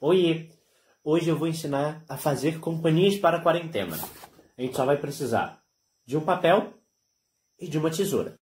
Oi, hoje eu vou ensinar a fazer companhias para a quarentena. A gente só vai precisar de um papel e de uma tesoura.